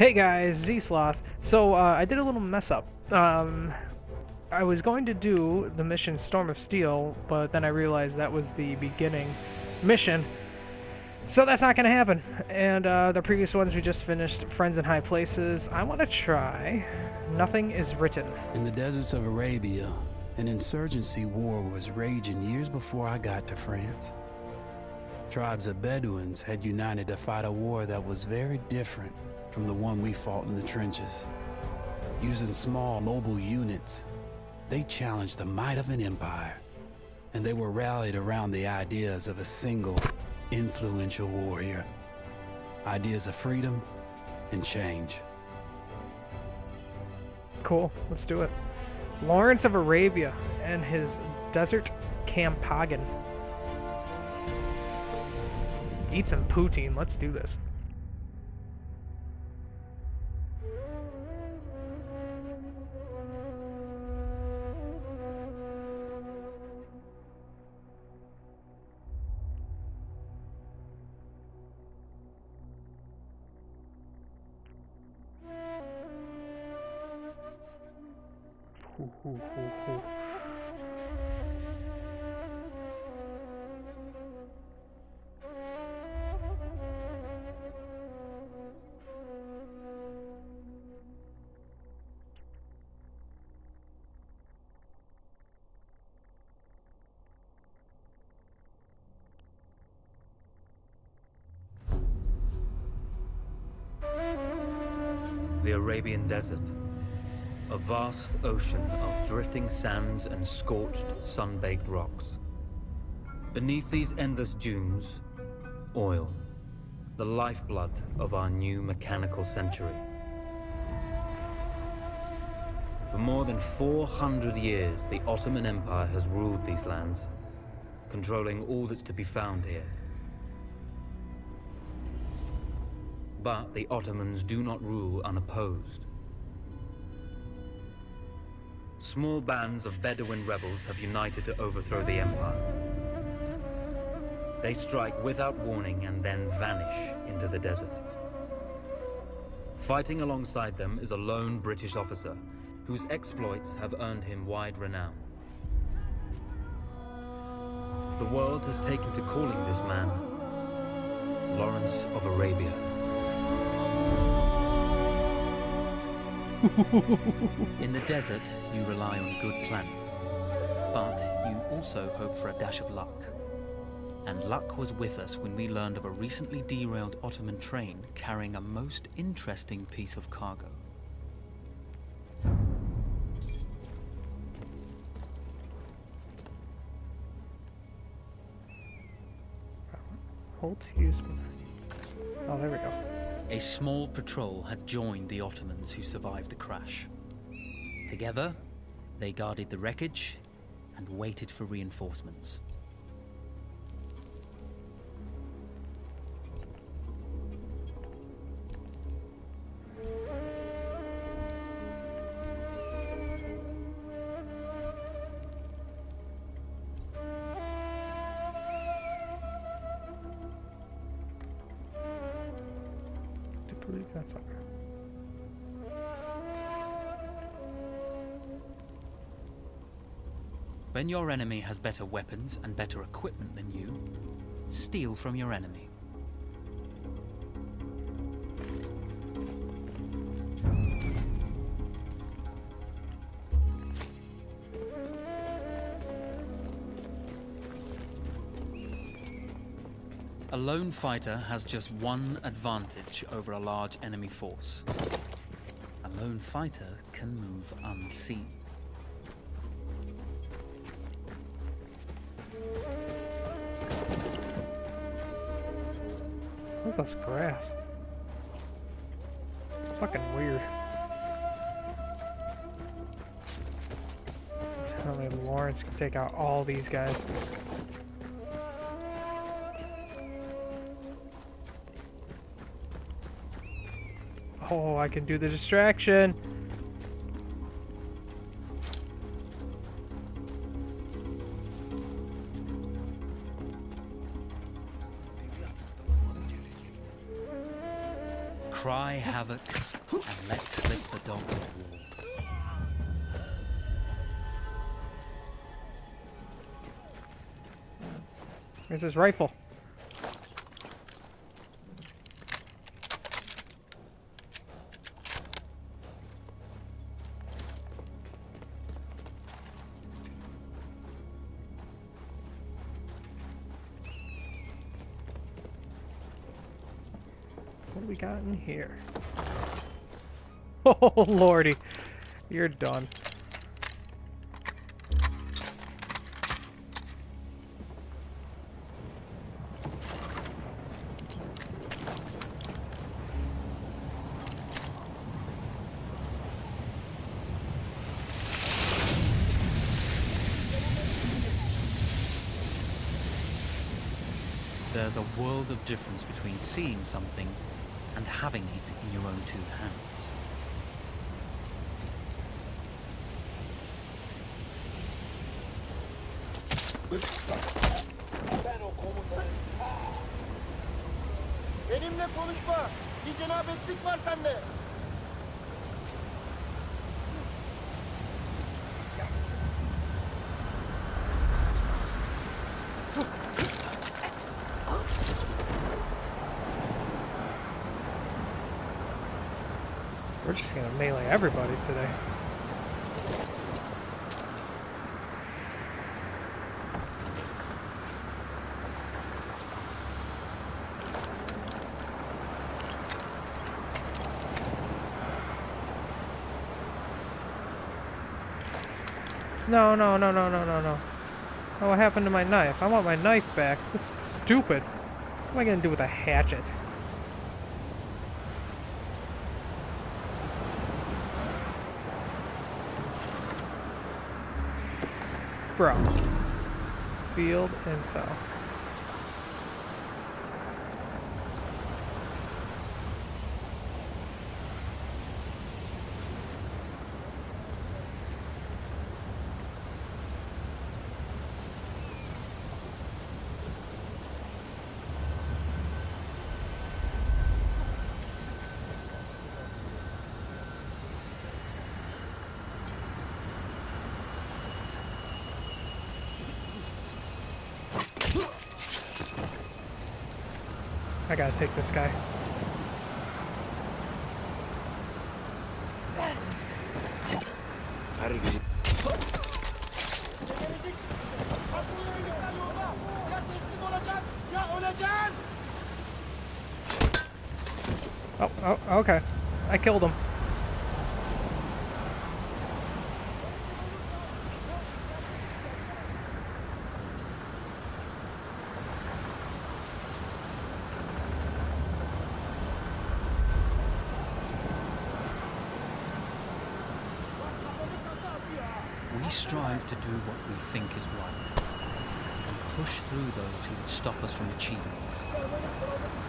Hey guys, Z-Sloth. So, uh, I did a little mess up. Um, I was going to do the mission Storm of Steel, but then I realized that was the beginning mission. So that's not going to happen. And uh, the previous ones we just finished, Friends in High Places. I want to try Nothing is Written. In the deserts of Arabia, an insurgency war was raging years before I got to France. Tribes of Bedouins had united to fight a war that was very different from the one we fought in the trenches. Using small, mobile units, they challenged the might of an empire, and they were rallied around the ideas of a single, influential warrior. Ideas of freedom and change. Cool, let's do it. Lawrence of Arabia and his desert Campagan. Eat some poutine, let's do this. The Arabian Desert. A vast ocean of drifting sands and scorched, sun-baked rocks. Beneath these endless dunes, oil. The lifeblood of our new mechanical century. For more than 400 years, the Ottoman Empire has ruled these lands, controlling all that's to be found here. But the Ottomans do not rule unopposed. Small bands of Bedouin rebels have united to overthrow the empire. They strike without warning and then vanish into the desert. Fighting alongside them is a lone British officer whose exploits have earned him wide renown. The world has taken to calling this man Lawrence of Arabia. In the desert, you rely on good planning, but you also hope for a dash of luck. And luck was with us when we learned of a recently derailed Ottoman train carrying a most interesting piece of cargo. Hold to use. Oh, there we go. A small patrol had joined the Ottomans who survived the crash. Together, they guarded the wreckage and waited for reinforcements. That's. When your enemy has better weapons and better equipment than you, steal from your enemy. A lone fighter has just one advantage over a large enemy force. A lone fighter can move unseen. Look at this grass. Fucking weird. Tell me Lawrence can take out all these guys. Oh, I can do the distraction. Cry havoc and let slip the dog. Where's his rifle? What do we got in here? Oh lordy, you're done. There's a world of difference between seeing something and having it in your own two hands. Benimle konuşma. Bir cenabetlik var sende. Just gonna melee everybody today. No, no, no, no, no, no, no. Oh, what happened to my knife? I want my knife back. This is stupid. What am I gonna do with a hatchet? Bro. Field intel. I gotta take this guy. Oh, oh, okay. I killed him. We strive to do what we think is right and push through those who would stop us from achieving this,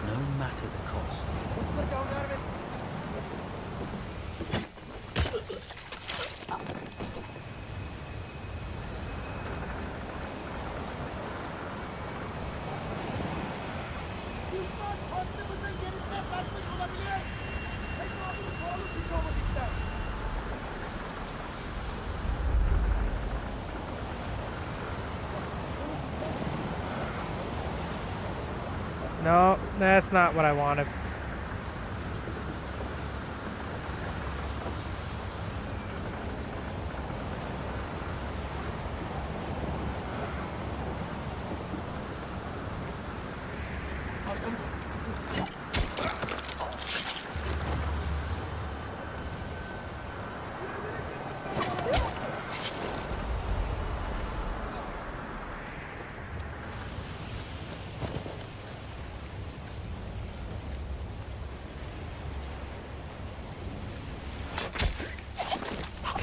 no matter the cost. No, that's not what I wanted.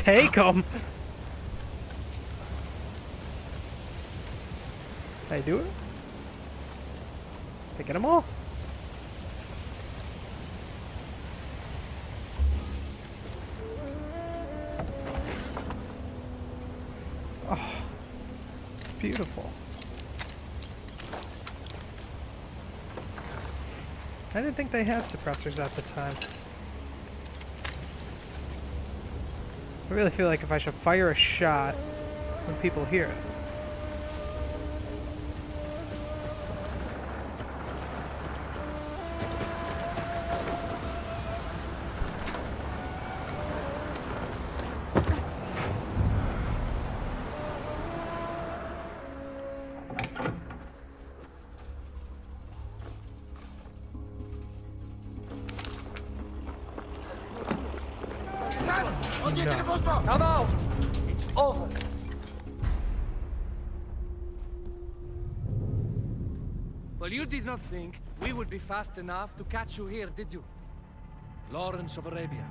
Take them. I do it? Get them all? Oh, it's beautiful. I didn't think they had suppressors at the time. I really feel like if I should fire a shot when people hear it. Dietro! Come out! It's over. Well, you did not think we would be fast enough to catch you here, did you? Lawrence of Arabia.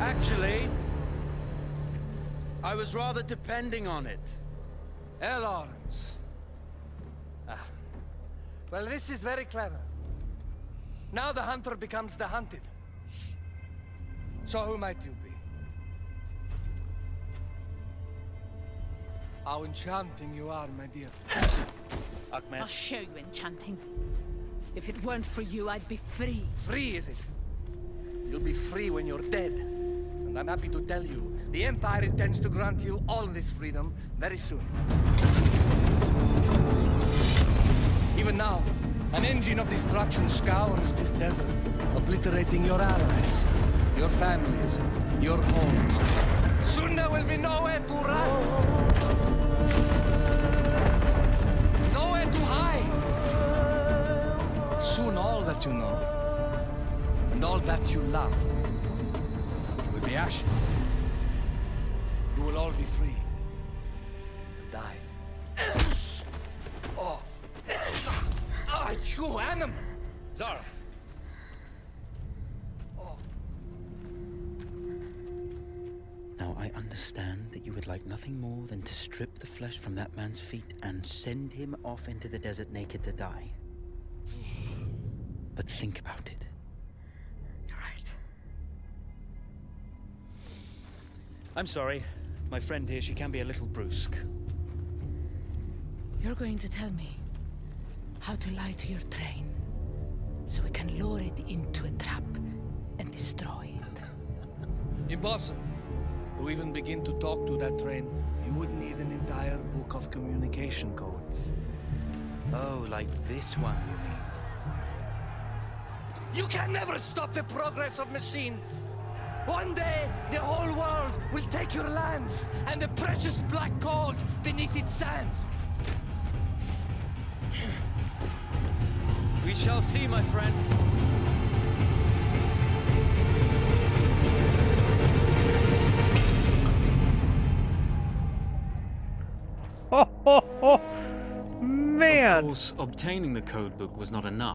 Actually, I was rather depending on it. Eh, Lawrence? Well, this is very clever. Now the hunter becomes the hunted. So who might you be? How enchanting you are, my dear. Ahmed, I'll show you enchanting. If it weren't for you, I'd be free. Free, is it? You'll be free when you're dead. And I'm happy to tell you, the Empire intends to grant you all this freedom very soon. Even now, an engine of destruction scours this desert, obliterating your allies, your families, your homes. Soon there will be nowhere to run. Nowhere to hide. Soon all that you know, and all that you love, will be ashes. You will all be free you animal! Zara. Now I understand that you would like nothing more than to strip the flesh from that man's feet and send him off into the desert naked to die. But think about it. You're right. I'm sorry. My friend here, she can be a little brusque. You're going to tell me how to lie to your train so we can lure it into a trap and destroy it. Impossible. To even begin to talk to that train, you would need an entire book of communication codes. Oh, like this one, you mean? You can never stop the progress of machines. One day, the whole world will take your lands and the precious black gold beneath its sands. We shall see, my friend. Oh, oh, oh. Man! Of course, obtaining the codebook was not enough.